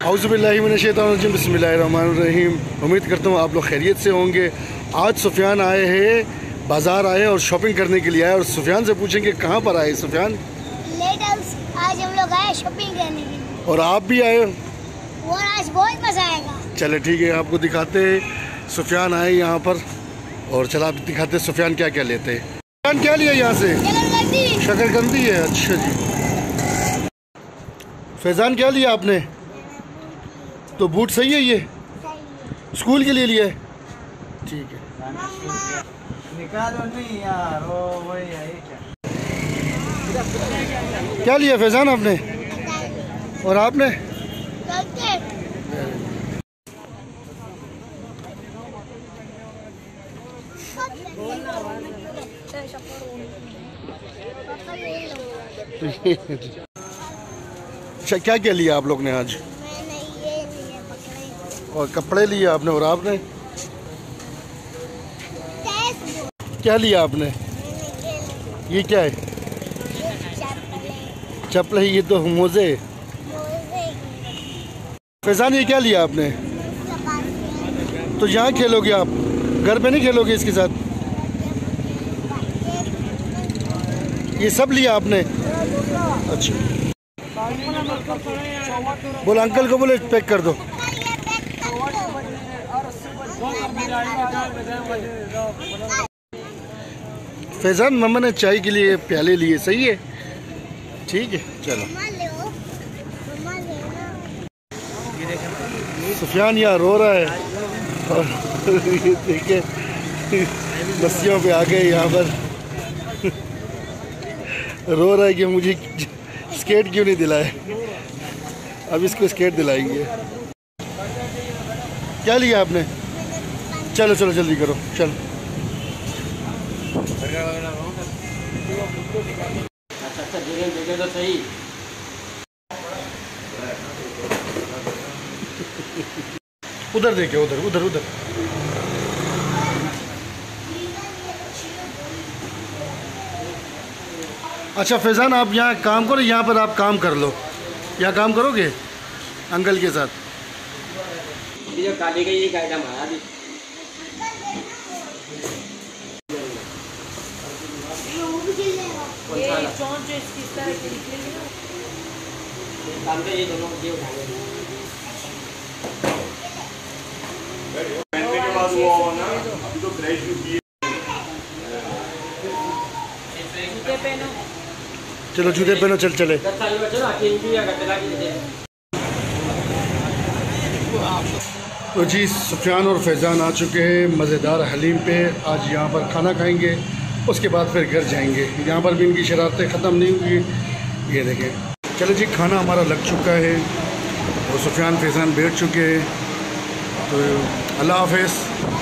हाउसबिल्लिमिनशैतरजीम बसमीम उम्मीद करता हूँ आप लोग खैरियत से होंगे। आज सुफियान आए हैं बाज़ार आए और शॉपिंग करने के लिए आए और सुफियान से पूछेंगे कहाँ पर आए सुफियान? आज हम लोग आए शॉपिंग करने के लिए। और आप भी आए और आज बहुत मज़ा आएगा। चले ठीक है आपको दिखाते हैं। सुफियान आए यहाँ पर और चला आप दिखाते सुफियान क्या क्या लेते हैं। सुफियान क्या लिया यहाँ से? शकरकंदी है अच्छा जी। फैज़ान क्या लिया आपने? तो बूट सही है ये? स्कूल के लिए लिया है? ठीक है। निकालो नहीं यार वो वही है क्या क्या लिया फैजान आपने? और आपने? अच्छा क्या क्या लिया आप लोग ने आज? और कपड़े लिए आपने और आपने? क्या लिया आपने? ये क्या है? चप्पल है, ये तो मोजे। फैजान, ये क्या लिया आपने? तो यहाँ खेलोगे आप? घर पे नहीं खेलोगे इसके साथ? ये सब लिया आपने? अच्छा। बोलो, अंकल को बोले, पैक कर दो। फैजान, मम्मा ने चाय के लिए प्याले लिए, सही है? ठीक है, चलो। सुफियान यहाँ रो रहा है। और ये देखिए बस्तियों पे आ गए यहाँ पर। रो रहा है कि मुझे स्केट क्यों नहीं दिलाए? अब इसको स्केट दिलाएँगे। क्या लिया आपने? चलो चलो, जल्दी करो, चलो। उधर देखे उधर उधर उधर। अच्छा फैजान, आप यहाँ काम करो, यहाँ पर आप काम कर लो। यहाँ काम करोगे? अंकल के साथ। ये जो काली का ये कायदा मारा भी कौन सा वाला? काम पे ये दोनों ये उठा पहनने के बाद वो ना अभी तो ग्रेजुएट की चलो जूते पहनो चल चले। तो जी सुफियान और फैज़ान आ चुके हैं मज़ेदार हलीम पे। आज यहाँ पर खाना खाएँगे। उसके बाद फिर घर जाएँगे। यहाँ पर भी इनकी शरारतें ख़त्म नहीं हुई ये देखें। चलो जी, खाना हमारा लग चुका है। और सुफियान फैसान बैठ चुके हैं। तो अल्लाह हाफिज़।